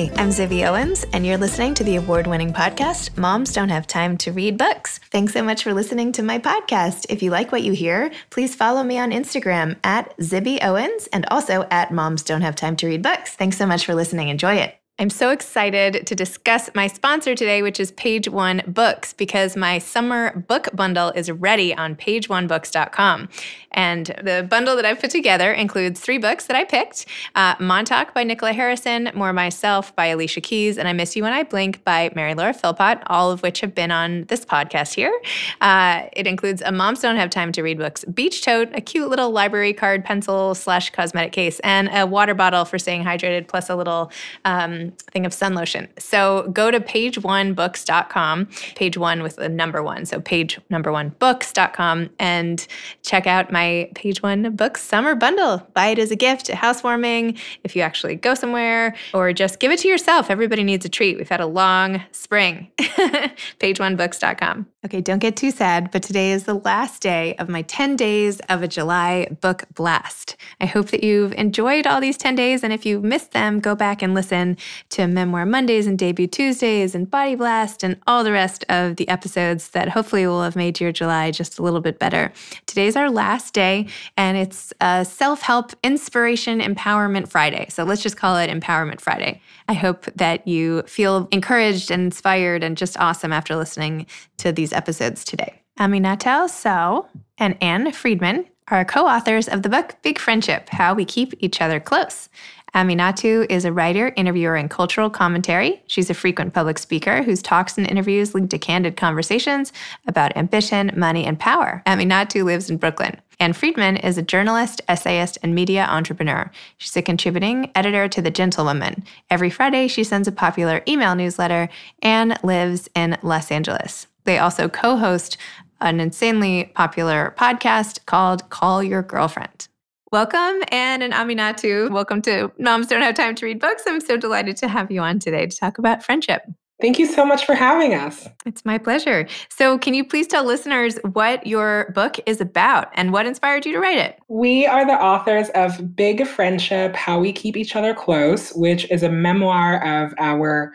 Hi, I'm Zibby Owens, and you're listening to the award winning podcast, Moms Don't Have Time to Read Books. Thanks so much for listening to my podcast. If you like what you hear, please follow me on Instagram at Zibby Owens and also at Moms Don't Have Time to Read Books. Thanks so much for listening. Enjoy it. I'm so excited to discuss my sponsor today, which is Page One Books, because my summer book bundle is ready on pageonebooks.com. And the bundle that I've put together includes three books that I picked uh, Montauk by Nicola Harrison, More Myself by Alicia Keys, and I Miss You When I Blink by Mary Laura Philpott, all of which have been on this podcast here. Uh, it includes a Moms Don't Have Time to Read Books beach tote, a cute little library card pencil slash cosmetic case, and a water bottle for staying hydrated, plus a little um, thing of sun lotion. So go to pageonebooks.com, page one with the number one. So page number one books.com and check out my page one books summer bundle. Buy it as a gift at housewarming if you actually go somewhere or just give it to yourself. Everybody needs a treat. We've had a long spring. pageonebooks.com. Okay, don't get too sad, but today is the last day of my 10 days of a July book blast. I hope that you've enjoyed all these 10 days. And if you've missed them, go back and listen to Memoir Mondays and Debut Tuesdays and Body Blast and all the rest of the episodes that hopefully will have made your July just a little bit better. Today's our last day, and it's a self help inspiration empowerment Friday. So let's just call it Empowerment Friday. I hope that you feel encouraged and inspired and just awesome after listening to these episodes today. Aminatou Sow and Ann Friedman are co authors of the book Big Friendship How We Keep Each Other Close. Aminatou is a writer, interviewer, and cultural commentary. She's a frequent public speaker whose talks and interviews lead to candid conversations about ambition, money, and power. Aminatou lives in Brooklyn. Ann Friedman is a journalist, essayist, and media entrepreneur. She's a contributing editor to The Gentlewoman. Every Friday, she sends a popular email newsletter and lives in Los Angeles. They also co host an insanely popular podcast called Call Your Girlfriend. Welcome, Ann and Aminatou. Welcome to Moms Don't Have Time to Read Books. I'm so delighted to have you on today to talk about friendship. Thank you so much for having us. It's my pleasure. So, can you please tell listeners what your book is about and what inspired you to write it? We are the authors of Big Friendship How We Keep Each Other Close, which is a memoir of our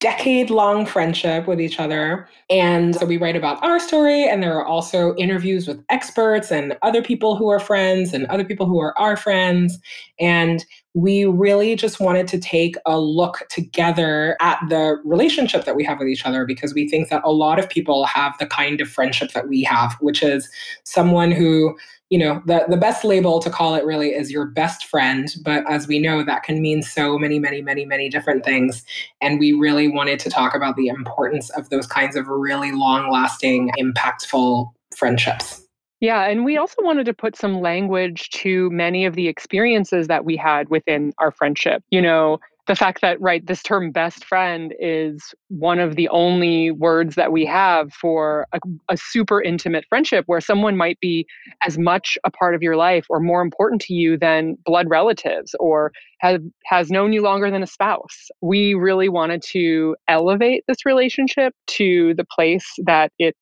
decade long friendship with each other. And so we write about our story, and there are also interviews with experts and other people who are friends and other people who are our friends. And we really just wanted to take a look together at the relationship that we have with each other because we think that a lot of people have the kind of friendship that we have, which is someone who you know the, the best label to call it really is your best friend. But as we know that can mean so many many many many different things. And we really wanted to talk about the importance of those kinds of really long lasting impactful friendships. Yeah, and we also wanted to put some language to many of the experiences that we had within our friendship. You know, the fact that right this term best friend is one of the only words that we have for a, a, super intimate friendship where someone might be as much a part of your life or more important to you than blood relatives or have, has known you longer than a spouse. We really wanted to elevate this relationship to the place that it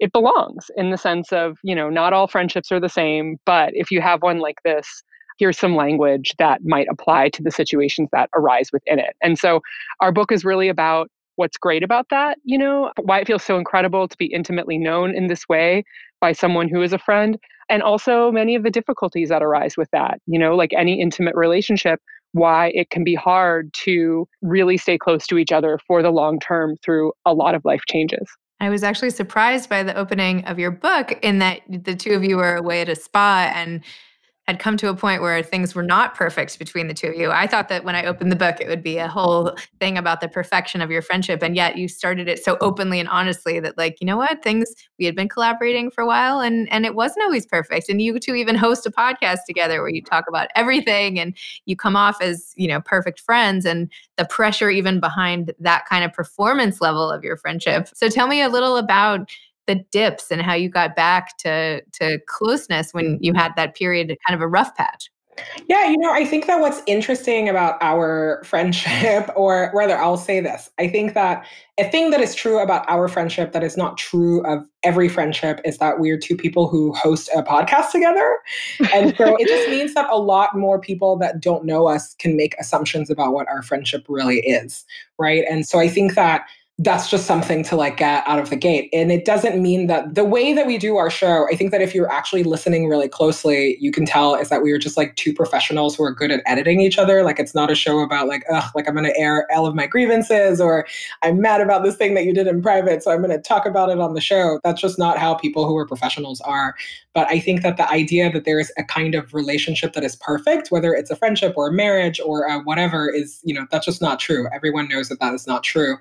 it belongs in the sense of you know not all friendships are the same but if you have one like this here's some language that might apply to the situations that arise within it. And so our book is really about what's great about that, you know, why it feels so incredible to be intimately known in this way by someone who is a friend, and also many of the difficulties that arise with that, you know, like any intimate relationship, why it can be hard to really stay close to each other for the long term through a lot of life changes. I was actually surprised by the opening of your book in that the two of you were away at a spa and had come to a point where things were not perfect between the two of you. I thought that when I opened the book, it would be a whole thing about the perfection of your friendship. And yet you started it so openly and honestly that like, you know what, things we had been collaborating for a while and and it wasn't always perfect. And you two even host a podcast together where you talk about everything and you come off as, you know, perfect friends and the pressure even behind that kind of performance level of your friendship. So tell me a little about the dips and how you got back to to closeness when you had that period kind of a rough patch Yeah, you know, I think that what's interesting about our friendship, or rather, I'll say this I think that a thing that is true about our friendship that is not true of every friendship is that we're two people who host a podcast together. And so it just means that a lot more people that don't know us can make assumptions about what our friendship really is. Right. And so I think that that's just something to like get out of the gate. And it doesn't mean that the way that we do our show, I think that if you're actually listening really closely, you can tell is that we are just like two professionals who are good at editing each other. Like it's not a show about like, ugh, like I'm going to air all of my grievances or I'm mad about this thing that you did in private. So I'm going to talk about it on the show. That's just not how people who are professionals are. But I think that the idea that there is a kind of relationship that is perfect, whether it's a friendship or a marriage or a whatever, is, you know, that's just not true. Everyone knows that that is not true.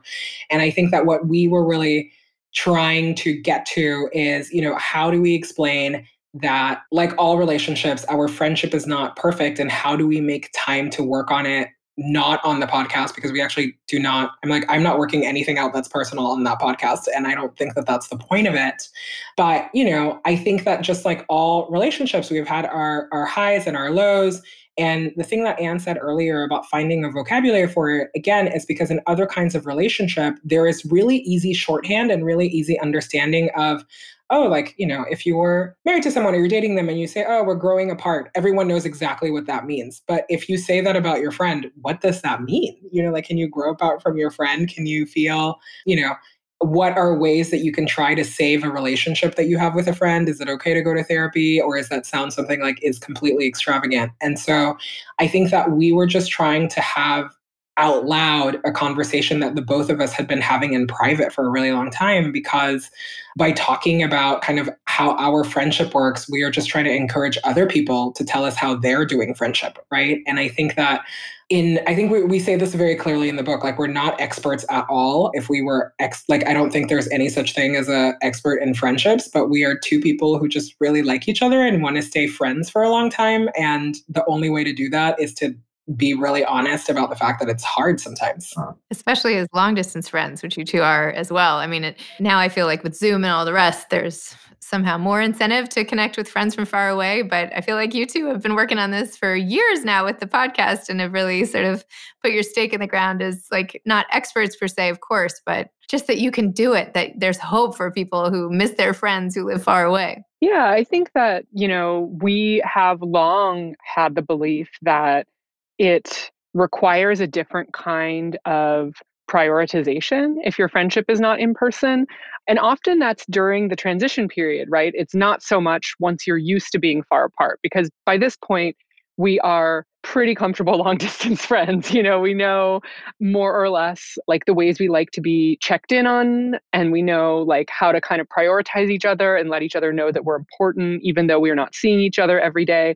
And I think that what we were really trying to get to is, you know, how do we explain that, like all relationships, our friendship is not perfect? And how do we make time to work on it not on the podcast because we actually do not i'm like i'm not working anything out that's personal on that podcast and i don't think that that's the point of it. But you know i think that just like all relationships we've had our our highs and our lows and the thing that Ann said earlier about finding a vocabulary for it, again, is because in other kinds of relationship, there is really easy shorthand and really easy understanding of oh, like, you know, if you were married to someone or you're dating them and you say, oh, we're growing apart, everyone knows exactly what that means. But if you say that about your friend, what does that mean? You know, like, can you grow apart from your friend? Can you feel, you know, what are ways that you can try to save a relationship that you have with a friend? Is it okay to go to therapy? Or is that sound something like is completely extravagant? And so I think that we were just trying to have out loud a conversation that the both of us had been having in private for a really long time because by talking about kind of how our friendship works we are just trying to encourage other people to tell us how they're doing friendship right? And i think that in i think we, we say this very clearly in the book like we're not experts at all if we were ex like i don't think there's any such thing as a expert in friendships but we are two people who just really like each other and want to stay friends for a long time. And the only way to do that is to be really honest about the fact that it's hard sometimes. Especially as long distance friends, which you two are as well. I mean, it, now I feel like with Zoom and all the rest, there's somehow more incentive to connect with friends from far away. But I feel like you two have been working on this for years now with the podcast and have really sort of put your stake in the ground as like not experts per se, of course, but just that you can do it, that there's hope for people who miss their friends who live far away. Yeah, I think that, you know, we have long had the belief that it requires a different kind of prioritization if your friendship is not in person. And often that's during the transition period, right? It's not so much once you're used to being far apart, because by this point, we are pretty comfortable long distance friends. You know, we know more or less like the ways we like to be checked in on, and we know like how to kind of prioritize each other and let each other know that we're important, even though we're not seeing each other every day.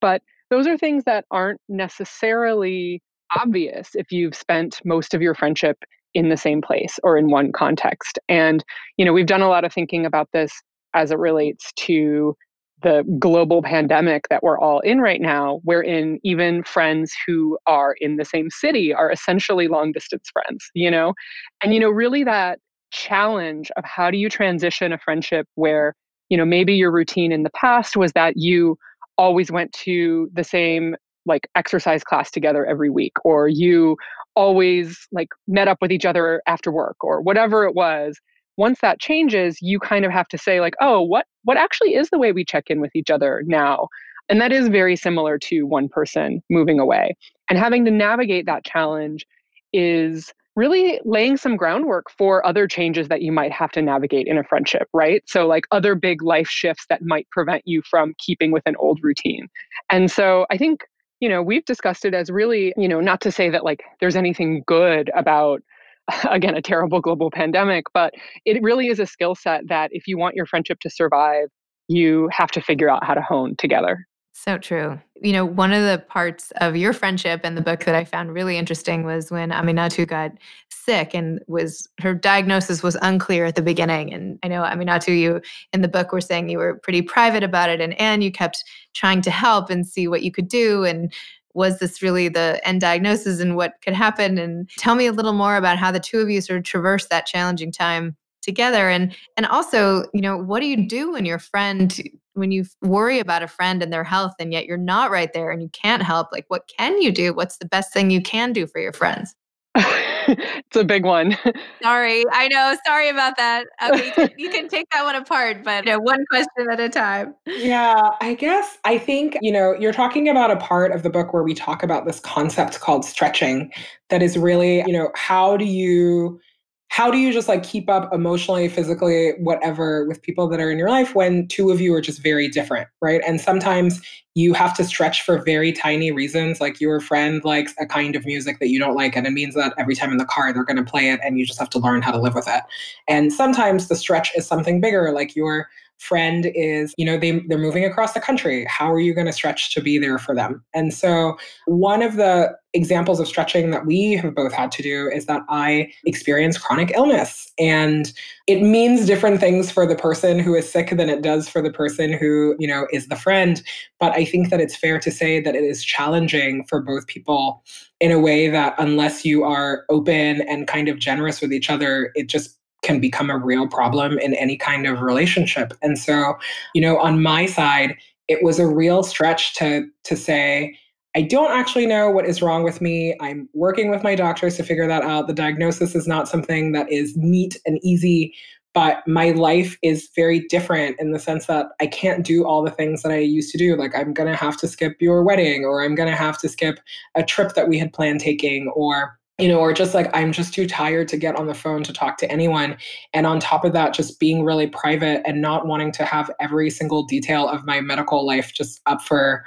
But those are things that aren't necessarily obvious if you've spent most of your friendship in the same place or in one context. And, you know, we've done a lot of thinking about this as it relates to the global pandemic that we're all in right now, wherein even friends who are in the same city are essentially long distance friends, you know? And, you know, really that challenge of how do you transition a friendship where, you know, maybe your routine in the past was that you always went to the same like exercise class together every week or you always like met up with each other after work or whatever it was once that changes you kind of have to say like oh what what actually is the way we check in with each other now? And that is very similar to one person moving away. And having to navigate that challenge is really laying some groundwork for other changes that you might have to navigate in a friendship, right? So, like other big life shifts that might prevent you from keeping with an old routine. And so, I think, you know, we've discussed it as really, you know, not to say that like there's anything good about again a terrible global pandemic but it really is a skill set that if you want your friendship to survive you have to figure out how to hone together so true. You know, one of the parts of your friendship and the book that I found really interesting was when Aminatou got sick and was her diagnosis was unclear at the beginning. And I know Aminatou, you in the book were saying you were pretty private about it, and and you kept trying to help and see what you could do. And was this really the end diagnosis and what could happen? And tell me a little more about how the two of you sort of traversed that challenging time together and and also you know what do you do when your friend when you worry about a friend and their health and yet you're not right there and you can't help, like what can you do? What's the best thing you can do for your friends? it's a big one. Sorry, I know. Sorry about that. Uh, okay, you can, you can take that one apart, but you know, one question at a time. Yeah, I guess I think, you know, you're talking about a part of the book where we talk about this concept called stretching that is really, you know, how do you how do you just like keep up emotionally, physically, whatever with people that are in your life when two of you are just very different, right? And sometimes you have to stretch for very tiny reasons. Like your friend likes a kind of music that you don't like, and it means that every time in the car they're going to play it, and you just have to learn how to live with it. And sometimes the stretch is something bigger, like your friend is, you know, they, they're moving across the country. How are you going to stretch to be there for them? And so, one of the examples of stretching that we have both had to do is that I experience chronic illness. And it means different things for the person who is sick than it does for the person who, you know, is the friend. But I think that it's fair to say that it is challenging for both people in a way that unless you are open and kind of generous with each other, it just can become a real problem in any kind of relationship. And so, you know, on my side, it was a real stretch to to say, I don't actually know what is wrong with me. I'm working with my doctors to figure that out. The diagnosis is not something that is neat and easy, but my life is very different in the sense that I can't do all the things that I used to do. Like, I'm going to have to skip your wedding, or I'm going to have to skip a trip that we had planned taking, or you know, or just like I'm just too tired to get on the phone to talk to anyone. And on top of that, just being really private and not wanting to have every single detail of my medical life just up for,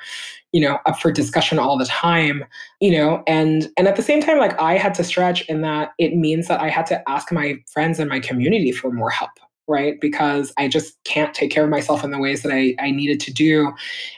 you know, up for discussion all the time, you know, and and at the same time, like I had to stretch in that it means that I had to ask my friends and my community for more help right? Because I just can't take care of myself in the ways that I, I needed to do.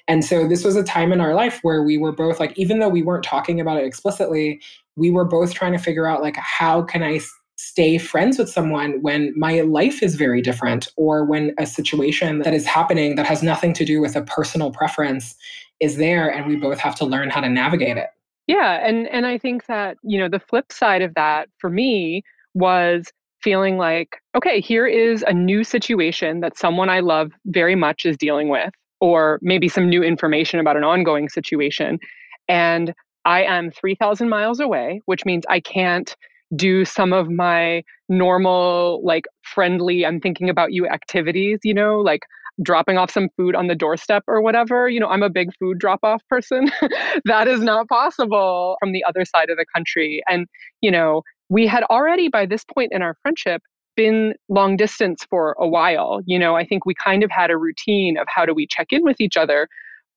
And so this was a time in our life where we were both like, even though we weren't talking about it explicitly, we were both trying to figure out like how can I stay friends with someone when my life is very different or when a situation that is happening that has nothing to do with a personal preference is there and we both have to learn how to navigate it. Yeah, and and I think that, you know, the flip side of that for me was feeling like, okay, here is a new situation that someone I love very much is dealing with or maybe some new information about an ongoing situation and I am 3,000 miles away, which means I can't do some of my normal, like friendly, I'm thinking about you activities, you know, like dropping off some food on the doorstep or whatever. You know, I'm a big food drop off person. that is not possible from the other side of the country. And, you know, we had already by this point in our friendship been long distance for a while. You know, I think we kind of had a routine of how do we check in with each other.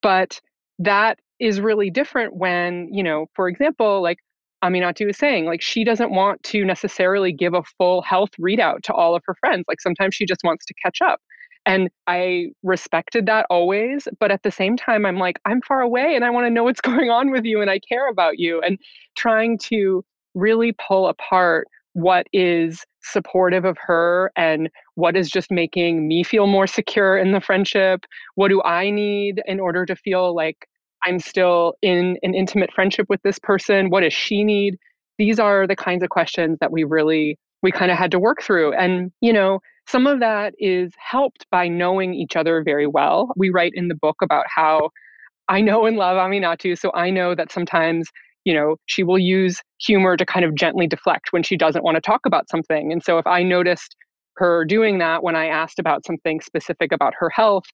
But that is really different when, you know, for example, like Aminatou was saying, like she doesn't want to necessarily give a full health readout to all of her friends. Like sometimes she just wants to catch up. And I respected that always. But at the same time, I'm like, I'm far away and I want to know what's going on with you and I care about you. And trying to really pull apart what is supportive of her and what is just making me feel more secure in the friendship. What do I need in order to feel like I'm still in an intimate friendship with this person? What does she need? These are the kinds of questions that we really we kind of had to work through. And, you know, some of that is helped by knowing each other very well. We write in the book about how I know and love Aminatou, so I know that sometimes, you know, she will use humor to kind of gently deflect when she doesn't want to talk about something. And so if I noticed her doing that when I asked about something specific about her health,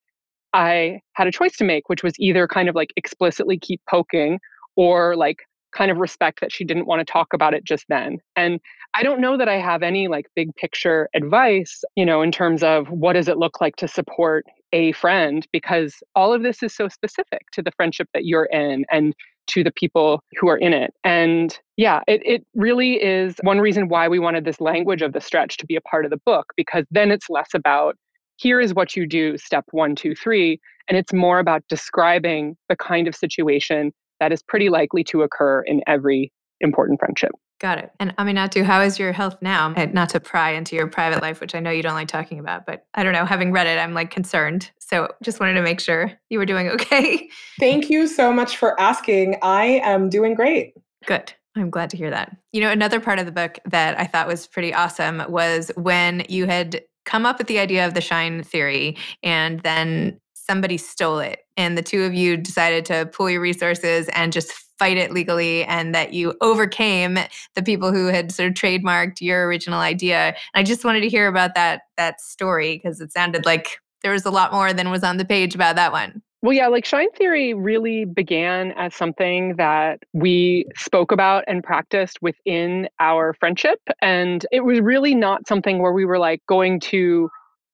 I had a choice to make, which was either kind of like explicitly keep poking or like kind of respect that she didn't want to talk about it just then. And I don't know that I have any like big picture advice, you know, in terms of what does it look like to support a friend because all of this is so specific to the friendship that you're in and to the people who are in it. And yeah, it, it really is one reason why we wanted this language of the stretch to be a part of the book, because then it's less about here is what you do, step one, two, three. And it's more about describing the kind of situation that is pretty likely to occur in every important friendship. Got it. And Aminatou, how is your health now? And not to pry into your private life, which I know you don't like talking about, but I don't know, having read it, I'm like concerned. So just wanted to make sure you were doing okay. Thank you so much for asking. I am doing great. Good. I'm glad to hear that. You know, another part of the book that I thought was pretty awesome was when you had come up with the idea of the shine theory and then somebody stole it and the two of you decided to pool your resources and just fight it legally and that you overcame the people who had sort of trademarked your original idea. And I just wanted to hear about that that story because it sounded like there was a lot more than was on the page about that one. Well, yeah, like Shine Theory really began as something that we spoke about and practiced within our friendship. And it was really not something where we were like going to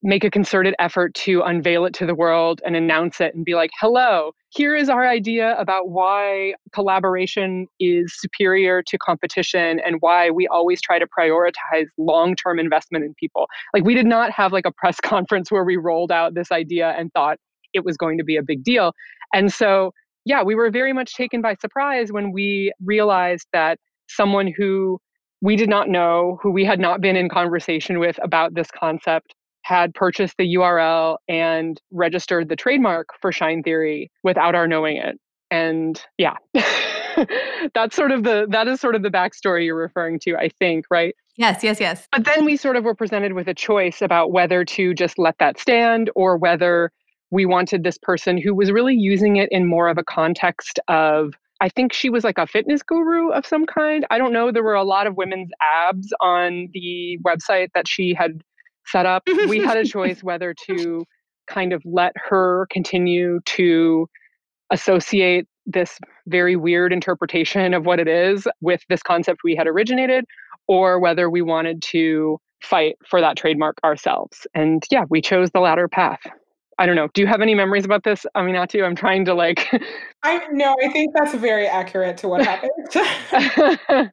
make a concerted effort to unveil it to the world and announce it and be like, hello, here is our idea about why collaboration is superior to competition and why we always try to prioritize long-term investment in people. Like we did not have like a press conference where we rolled out this idea and thought it was going to be a big deal. And so, yeah, we were very much taken by surprise when we realized that someone who we did not know, who we had not been in conversation with about this concept, had purchased the URL and registered the trademark for Shine Theory without our knowing it. And yeah, that's sort of the that is sort of the backstory you're referring to, I think, right? Yes, yes, yes. But then we sort of were presented with a choice about whether to just let that stand or whether we wanted this person who was really using it in more of a context of I think she was like a fitness guru of some kind. I don't know. There were a lot of women's abs on the website that she had set up. we had a choice whether to kind of let her continue to associate this very weird interpretation of what it is with this concept we had originated, or whether we wanted to fight for that trademark ourselves. And yeah, we chose the latter path. I don't know. Do you have any memories about this, Aminatou? I'm trying to like. I no, I think that's very accurate to what happened.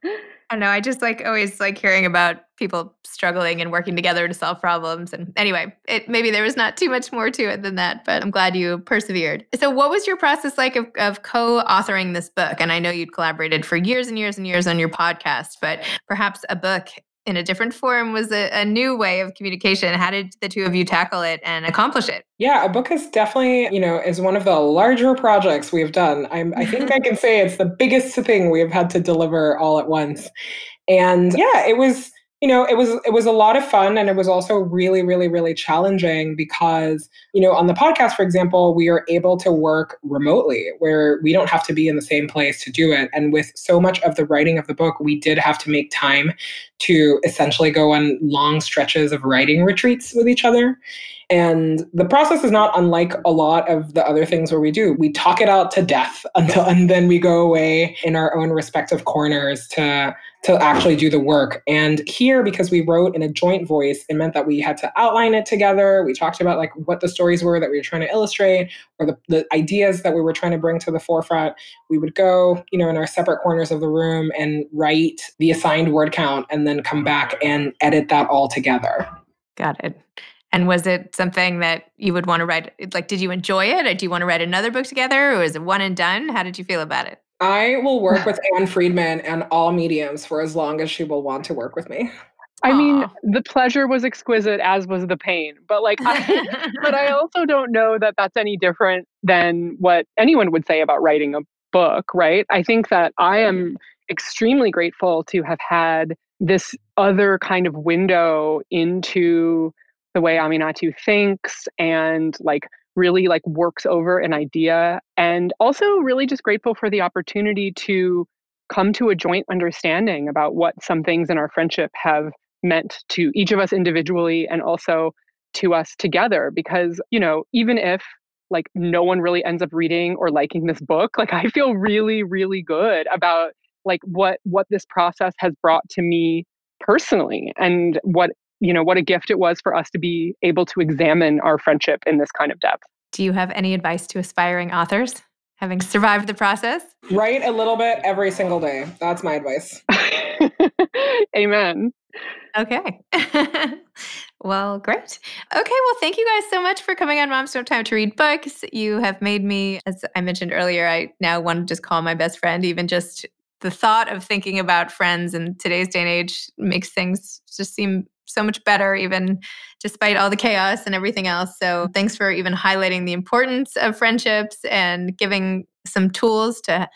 I know. I just like always like hearing about people struggling and working together to solve problems. And anyway, it maybe there was not too much more to it than that, but I'm glad you persevered. So, what was your process like of, of co-authoring this book? And I know you'd collaborated for years and years and years on your podcast, but perhaps a book in a different form was a, a, new way of communication. How did the two of you tackle it and accomplish it? Yeah, a book is definitely, you know, is one of the larger projects we've done. I'm, I think I can say it's the biggest thing we've had to deliver all at once. And yeah, it was you know it was it was a lot of fun and it was also really really really challenging because you know on the podcast for example we are able to work remotely where we don't have to be in the same place to do it. And with so much of the writing of the book we did have to make time to essentially go on long stretches of writing retreats with each other and the process is not unlike a lot of the other things where we do. We talk it out to death until and then we go away in our own respective corners to to actually do the work. And here, because we wrote in a joint voice, it meant that we had to outline it together. We talked about like what the stories were that we were trying to illustrate or the, the ideas that we were trying to bring to the forefront. We would go, you know, in our separate corners of the room and write the assigned word count and then come back and edit that all together. Got it. And was it something that you would want to write? Like, did you enjoy it? Or do you want to write another book together? Or is it one and done? How did you feel about it? I will work with Ann Friedman and all mediums for as long as she will want to work with me. I Aww. mean, the pleasure was exquisite, as was the pain. But like, I, but I also don't know that that's any different than what anyone would say about writing a book, right? I think that I am mm. extremely grateful to have had this other kind of window into the way Aminatou thinks and like really like works over an idea and also really just grateful for the opportunity to come to a joint understanding about what some things in our friendship have meant to each of us individually and also to us together because you know even if like no one really ends up reading or liking this book like i feel really really good about like what what this process has brought to me personally and what you know what a gift it was for us to be able to examine our friendship in this kind of depth. Do you have any advice to aspiring authors having survived the process? Write a little bit every single day. That's my advice. Amen. Okay. Well great. Okay well thank you guys so much for coming on moms don't have time to read books. You have made me as i mentioned earlier i now want to just call my best friend. Even just the thought of thinking about friends in today's day and age makes things just seem so much better, even despite all the chaos and everything else. So, mm-hmm. thanks for even highlighting the importance of friendships and giving some tools to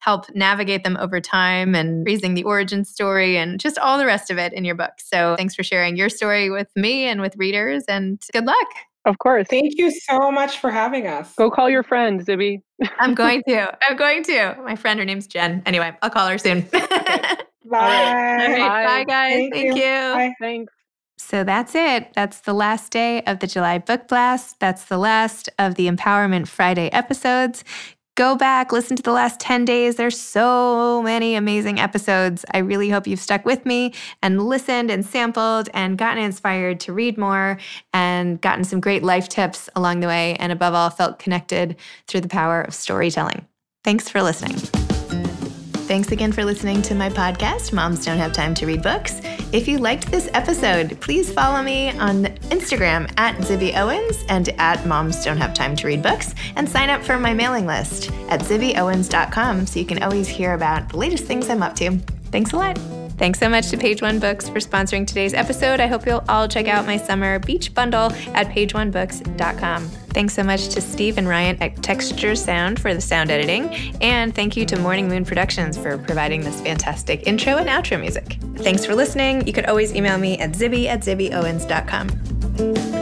help navigate them over time and raising the origin story and just all the rest of it in your book. So, thanks for sharing your story with me and with readers, and good luck. Of course. Thank you so much for having us. Go call your friend, Zibby. I'm going to. I'm going to. My friend, her name's Jen. Anyway, I'll call her soon. Bye. Right. Bye. Bye. guys. Thank, Thank you. you. Bye. Thanks. So that's it. That's the last day of the July Book Blast. That's the last of the Empowerment Friday episodes. Go back, listen to the last 10 days. There's so many amazing episodes. I really hope you've stuck with me and listened and sampled and gotten inspired to read more and gotten some great life tips along the way. And above all, felt connected through the power of storytelling. Thanks for listening. Thanks again for listening to my podcast, Moms Don't Have Time to Read Books. If you liked this episode, please follow me on Instagram at Zibby Owens and at Moms Don't Have Time to Read Books, and sign up for my mailing list at zibbyowens.com so you can always hear about the latest things I'm up to. Thanks a lot. Thanks so much to Page One Books for sponsoring today's episode. I hope you'll all check out my summer beach bundle at pageonebooks.com. Thanks so much to Steve and Ryan at Texture Sound for the sound editing. And thank you to Morning Moon Productions for providing this fantastic intro and outro music. Thanks for listening. You could always email me at zibby at zibbyowens.com.